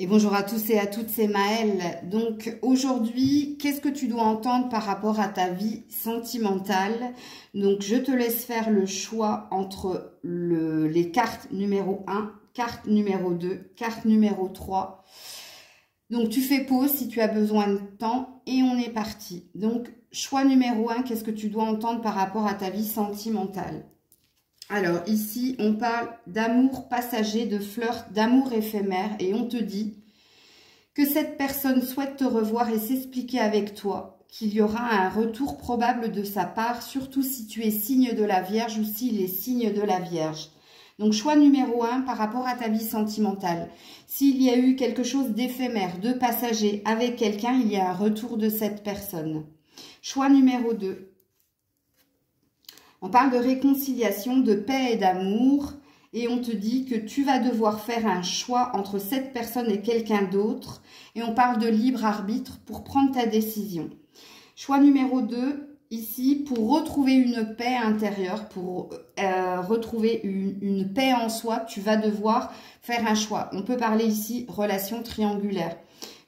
Et bonjour à tous et à toutes, c'est Maëlle. Donc aujourd'hui, qu'est-ce que tu dois entendre par rapport à ta vie sentimentale? Donc je te laisse faire le choix entre le, les cartes numéro 1, carte numéro 2, carte numéro 3. Donc tu fais pause si tu as besoin de temps et on est parti. Donc choix numéro 1, qu'est-ce que tu dois entendre par rapport à ta vie sentimentale? Alors ici, on parle d'amour passager, de flirt, d'amour éphémère et on te dit que cette personne souhaite te revoir et s'expliquer avec toi, qu'il y aura un retour probable de sa part, surtout si tu es signe de la Vierge ou s'il est signe de la Vierge. Donc choix numéro un par rapport à ta vie sentimentale. S'il y a eu quelque chose d'éphémère, de passager avec quelqu'un, il y a un retour de cette personne. Choix numéro 2, on parle de réconciliation, de paix et d'amour. Et on te dit que tu vas devoir faire un choix entre cette personne et quelqu'un d'autre. Et on parle de libre arbitre pour prendre ta décision. Choix numéro 2, ici, pour retrouver une paix intérieure, pour euh, retrouver une, paix en soi, tu vas devoir faire un choix. On peut parler ici relation triangulaire.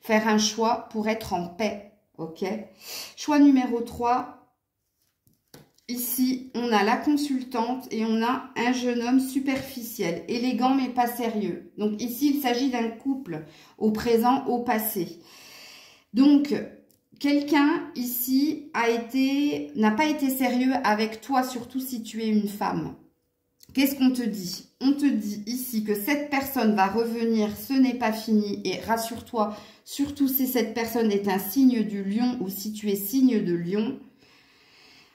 Faire un choix pour être en paix. Ok? Choix numéro 3, Ici, on a la consultante et on a un jeune homme superficiel, élégant mais pas sérieux. Donc ici, il s'agit d'un couple au présent, au passé. Donc, quelqu'un ici n'a pas été sérieux avec toi, surtout si tu es une femme. Qu'est-ce qu'on te dit? On te dit ici que cette personne va revenir, ce n'est pas fini. Et rassure-toi, surtout si cette personne est un signe du lion ou si tu es signe de lion,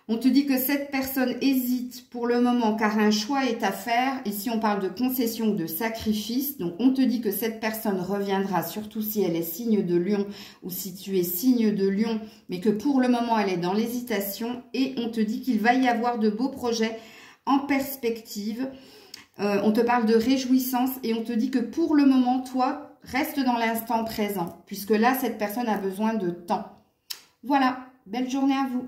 on te dit que cette personne hésite pour le moment car un choix est à faire. Ici, on parle de concession, de sacrifice. Donc, on te dit que cette personne reviendra, surtout si elle est signe de lion ou si tu es signe de lion, mais que pour le moment, elle est dans l'hésitation. Et on te dit qu'il va y avoir de beaux projets en perspective. Euh, on te parle de réjouissance et on te dit que pour le moment, toi, reste dans l'instant présent, puisque là, cette personne a besoin de temps. Voilà, belle journée à vous.